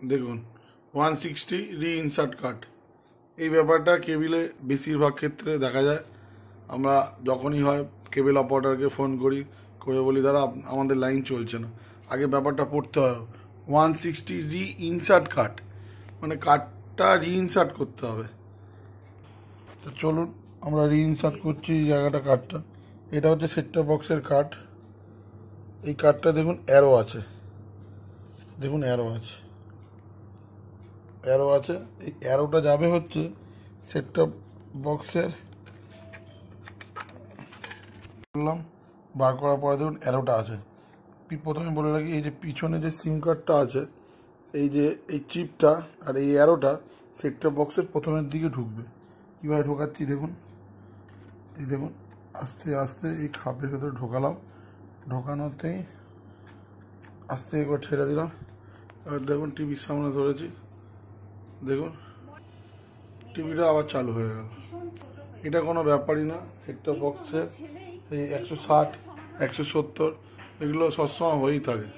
দেখুন one sixty re insert cut এই ব্যাপারটা কেবিলে বেশিরভাগ ক্ষেত্রে দেখা যায়। আমরা যখনই হয় কেবল অপারেটরকে ফোন করি, করে বলি, দাদা আমাদের লাইন চলছে না। আগে ব্যাপারটা পড়তে হয় one sixty re insert cut মানে কাটটা রি ইনসার্ট করতে হবে। তো চলুন, আমরা রি ইনসার্ট করছি এই জায়গাটা কাঠটা এটা হচ্ছে সেটটা বক্সের কাঠ এই কাঠটা দেখুন অ্যারো আছে। দেখুন অ্যারো আছে। অ্যারো আছে। এই অ্যারোটা যাবে হচ্ছে সেটটা বক্সের করলাম বার করার পরে দেখুন অ্যারোটা আছে। প্রথমে বলে রাখি, এই যে পিছনে যে সিম কার্ডটা আছে, এই যে এই চিপটা আর এই অ্যারোটা সেটটা বক্সের প্রথমের দিকে ঢুকবে। কীভাবে ঢোকাচ্ছি দেখুন। এই দেখুন, আস্তে আস্তে এই খাপের ভেতরে ঢোকালাম। ঢোকানোতেই আস্তে একবার ছেড়ে দিলাম। এবার দেখুন টিভির সামনে ধরেছি। দেখুন, টিভিটা আবার চালু হয়ে গেল। এটা কোনো ব্যাপারই না সেটটা বক্সের এই একশো ষাট, একশো সত্তর, এগুলো সবসময় হয়েই থাকে।